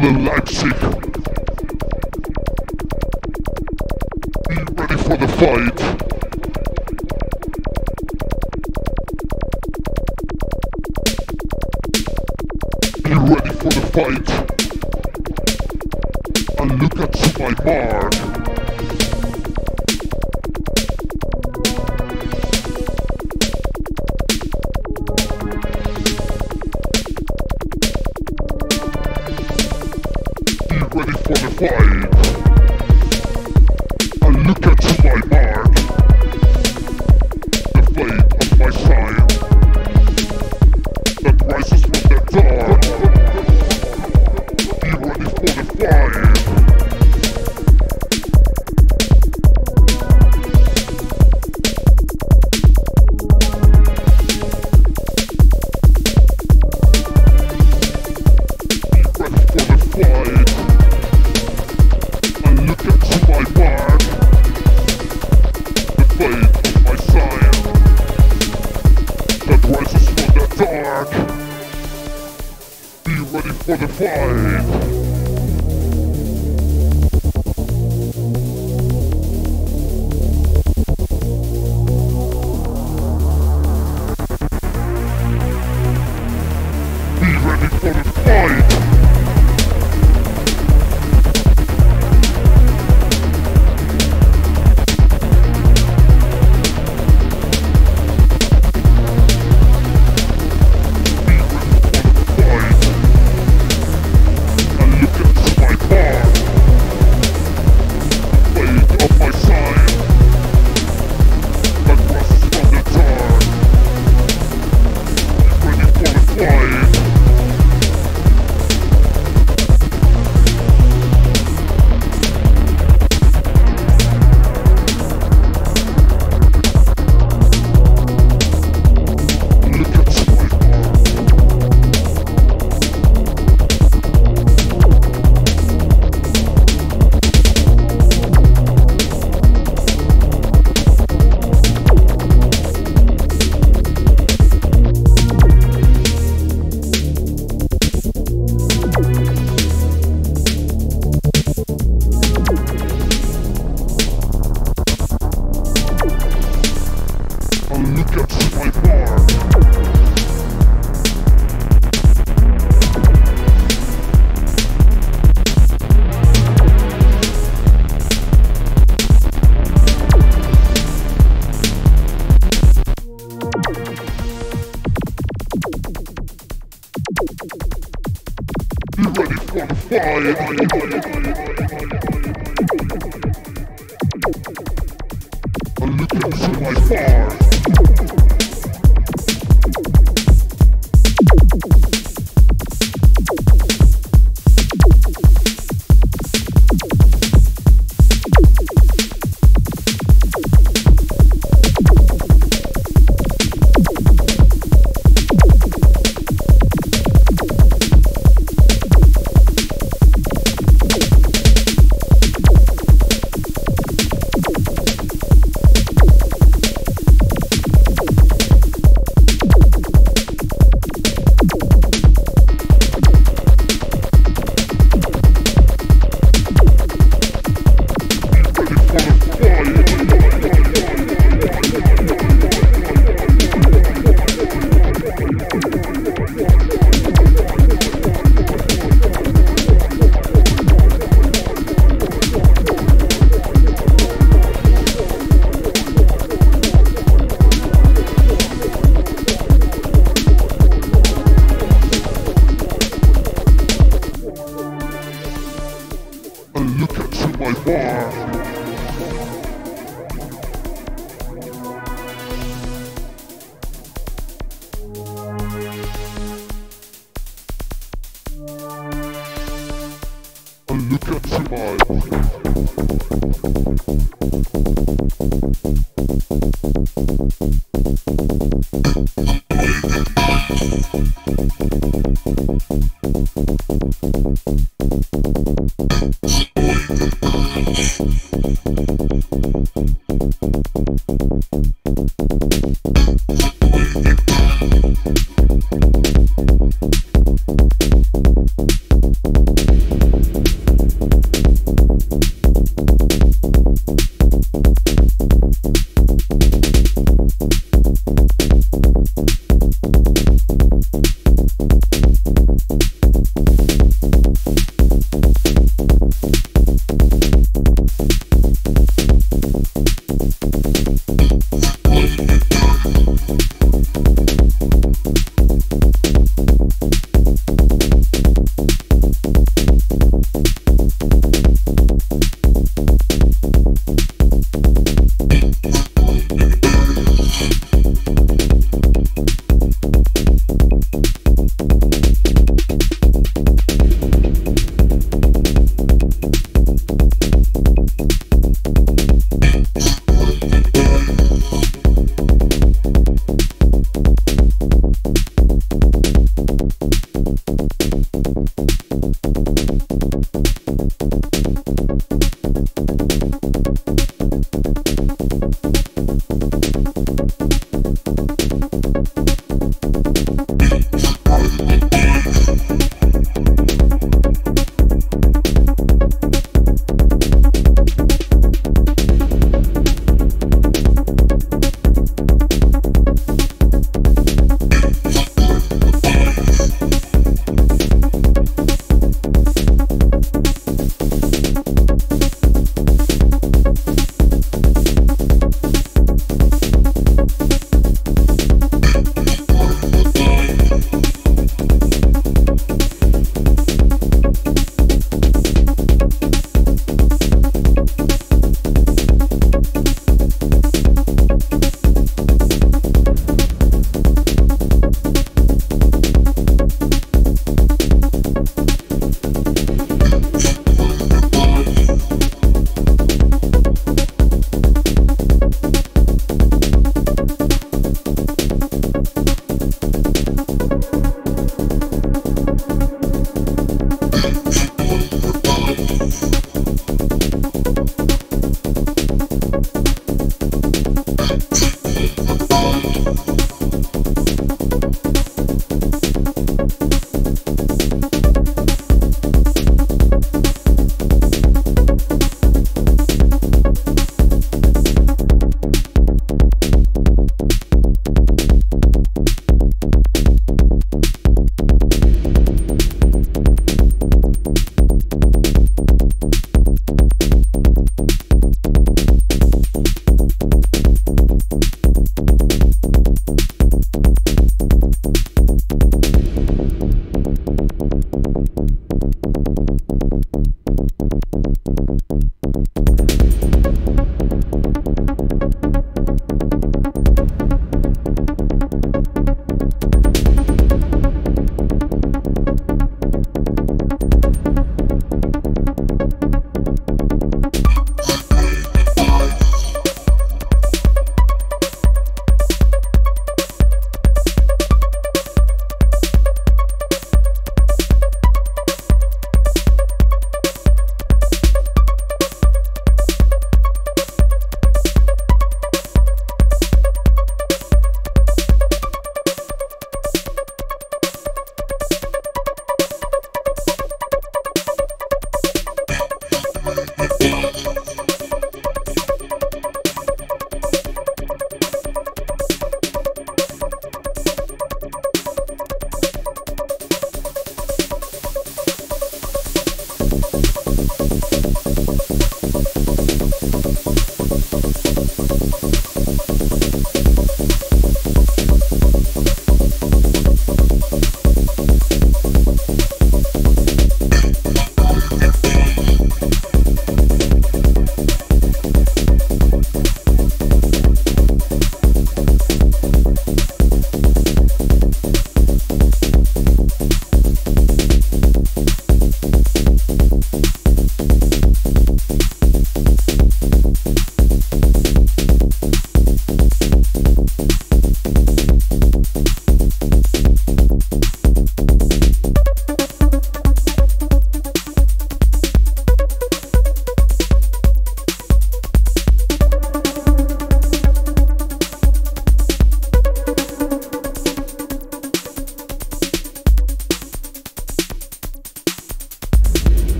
Bitte alle Leipzig. For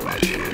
Russian.